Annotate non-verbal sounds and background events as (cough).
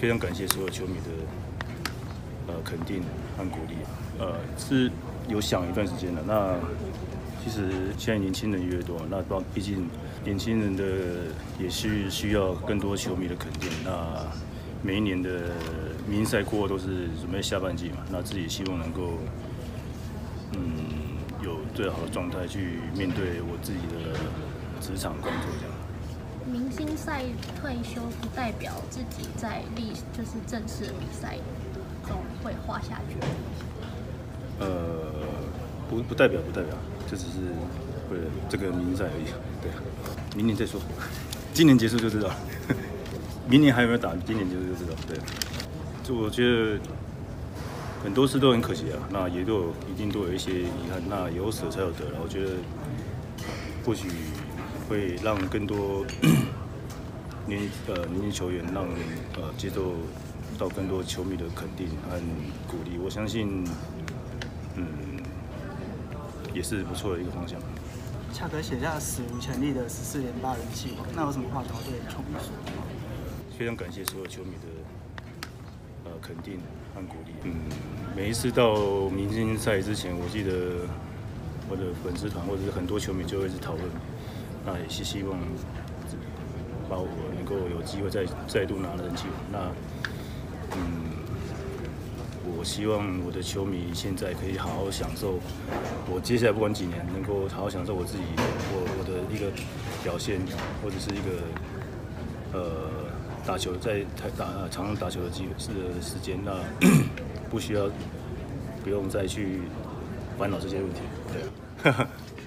非常感谢所有球迷的呃肯定和鼓励，呃是有想一段时间了。那其实现在年轻人越多，那包毕竟年轻人的也是需要更多球迷的肯定。那每一年的明星赛过后都是准备下半季嘛，那自己希望能够嗯有最好的状态去面对我自己的职场工作这样。明星赛退休不代表自己在历就是正式比赛中会画下句。呃，不不代表不代表，这只是为了这个明星赛而已。对，明年再说，(laughs) 今年结束就知道。(laughs) 明年还有没有打？今年结束就知道。对，就我觉得很多事都很可惜啊，那也都有一定都有一些遗憾。那有舍才有得了，我觉得或许。会让更多 (coughs) 年呃年轻球员让呃接受到更多球迷的肯定和鼓励，我相信嗯也是不错的一个方向。恰哥写下史无前例的十四连八人气，那有什么话想要对球迷说？非常感谢所有球迷的呃肯定和鼓励。嗯，每一次到明星赛之前，我记得我的粉丝团或者是很多球迷就会一直讨论。那也是希望把我能够有机会再再度拿人气。那嗯，我希望我的球迷现在可以好好享受。我接下来不管几年，能够好好享受我自己我我的一个表现，或者是一个呃打球在台打场上打球的机是时间。那 (coughs) 不需要不用再去烦恼这些问题。对。(laughs)